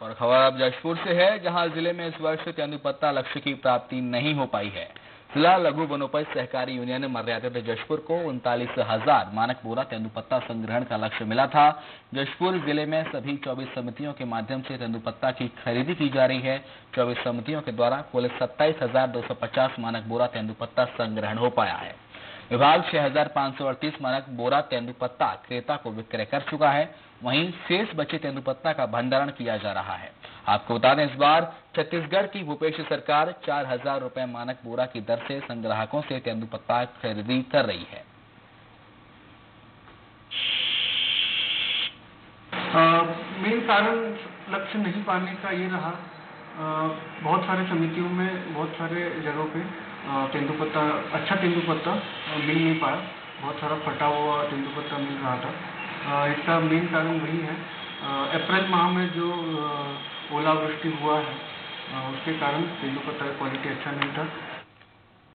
और खबर अब जशपुर से है, जहाँ ज़िले में इस वर्ष तेंदुपत्ता लक्ष्य की प्राप्ति नहीं हो पाई है। जिला लघु वनोपज सहकारी यूनियन मर्यादित जशपुर को उनतालीस हज़ार मानक बोरा तेंदुपत्ता संग्रहण का लक्ष्य मिला था। जशपुर ज़िले में सभी 24 समितियों के माध्यम से तेंदुपत्ता की खरीदी की जा रही है। 24 समितियों के द्वारा कुल सत्ताईस मानक बोरा तेंदुपत्ता संग्रहण हो पाया है। विभाग छह मानक बोरा तेंदुपत्ता क्रेता को विक्रय कर चुका है। वहीं शेष बचे तेंदुपत्ता का भंडारण किया जा रहा है। आपको बता दें, इस बार छत्तीसगढ़ की भूपेश सरकार चार हज़ार रूपए मानक बोरा की दर से संग्राहकों से तेंदुपत्ता खरीदी कर रही है। मेन कारण लक्ष्य नहीं पाने का ये रहा। बहुत सारे समितियों में, बहुत सारे जगहों पे तेंदुपत्ता अच्छा तेंदुपत्ता मिल नहीं पाया। बहुत सारा फटा हुआ तेंदुपत्ता मिल रहा था। इसका मेन कारण वही है अप्रैल माह में जो ओलावृष्टि हुआ है उसके कारण तेंदुपत्ता का क्वालिटी अच्छा नहीं था।